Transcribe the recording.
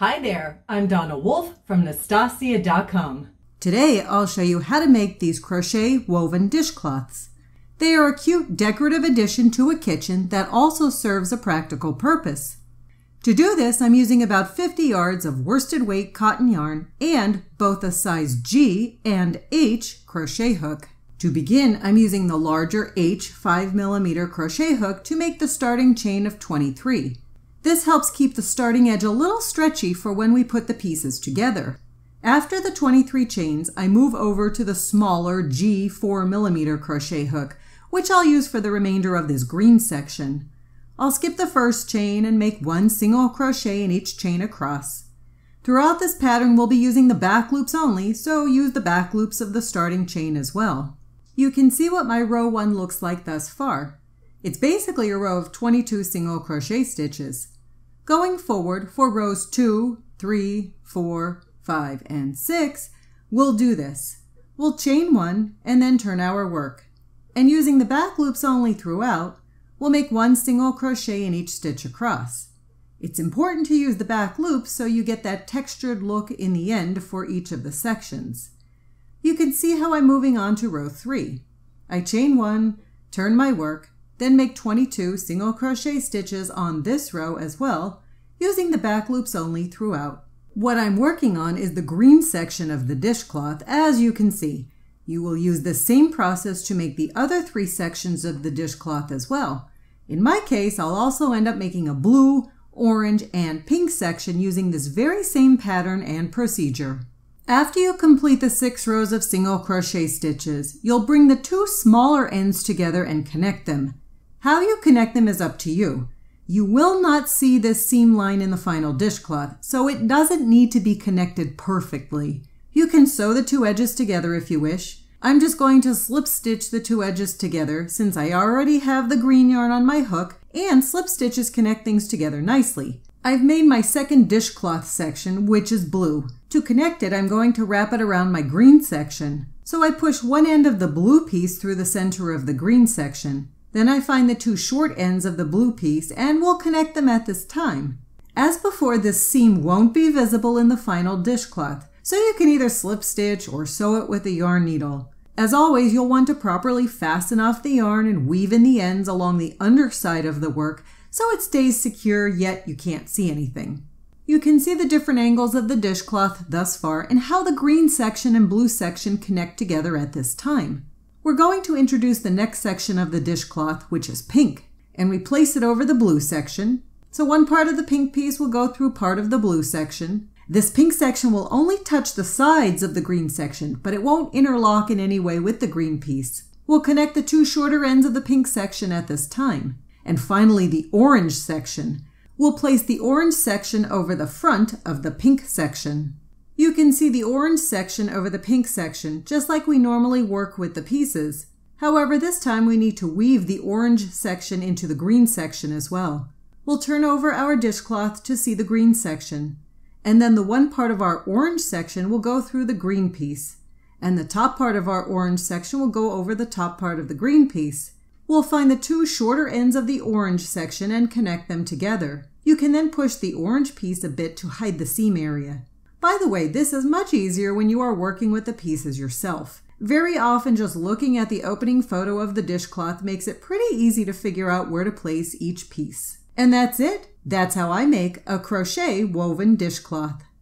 Hi there, I'm Donna Wolfe from Naztazia.com. Today I'll show you how to make these crochet woven dishcloths. They are a cute decorative addition to a kitchen that also serves a practical purpose. To do this, I'm using about 50 yards of worsted weight cotton yarn and both a size G and H crochet hook. To begin, I'm using the larger H 5mm crochet hook to make the starting chain of 23. This helps keep the starting edge a little stretchy for when we put the pieces together. After the 23 chains, I move over to the smaller G 4mm crochet hook, which I'll use for the remainder of this green section. I'll skip the first chain and make one single crochet in each chain across. Throughout this pattern, we'll be using the back loops only, so use the back loops of the starting chain as well. You can see what my row 1 looks like thus far. It's basically a row of 22 single crochet stitches. Going forward for rows 2, 3, 4, 5, and 6, we'll do this. We'll chain 1 and then turn our work. And using the back loops only throughout, we'll make one single crochet in each stitch across. It's important to use the back loops so you get that textured look in the end for each of the sections you can see how I'm moving on to row 3. I chain 1, turn my work, then make 22 single crochet stitches on this row as well, using the back loops only throughout. What I'm working on is the green section of the dishcloth, as you can see. You will use the same process to make the other three sections of the dishcloth as well. In my case, I'll also end up making a blue, orange, and pink section using this very same pattern and procedure. After you complete the six rows of single crochet stitches, you'll bring the two smaller ends together and connect them. How you connect them is up to you. You will not see this seam line in the final dishcloth, so it doesn't need to be connected perfectly. You can sew the two edges together if you wish. I'm just going to slip stitch the two edges together since I already have the green yarn on my hook and slip stitches connect things together nicely. I've made my second dishcloth section, which is blue. To connect it, I'm going to wrap it around my green section. So I push one end of the blue piece through the center of the green section. Then I find the two short ends of the blue piece and we'll connect them at this time. As before, this seam won't be visible in the final dishcloth, so you can either slip stitch or sew it with a yarn needle. As always, you'll want to properly fasten off the yarn and weave in the ends along the underside of the work so it stays secure yet you can't see anything. You can see the different angles of the dishcloth thus far and how the green section and blue section connect together at this time. We're going to introduce the next section of the dishcloth, which is pink, and we place it over the blue section. So one part of the pink piece will go through part of the blue section. This pink section will only touch the sides of the green section, but it won't interlock in any way with the green piece. We'll connect the two shorter ends of the pink section at this time. And finally, the orange section. We'll place the orange section over the front of the pink section. You can see the orange section over the pink section, just like we normally work with the pieces. However, this time we need to weave the orange section into the green section as well. We'll turn over our dishcloth to see the green section. And then the one part of our orange section will go through the green piece. And the top part of our orange section will go over the top part of the green piece. We'll find the two shorter ends of the orange section and connect them together. You can then push the orange piece a bit to hide the seam area. By the way, this is much easier when you are working with the pieces yourself. Very often just looking at the opening photo of the dishcloth makes it pretty easy to figure out where to place each piece. And that's it. That's how I make a crochet woven dishcloth.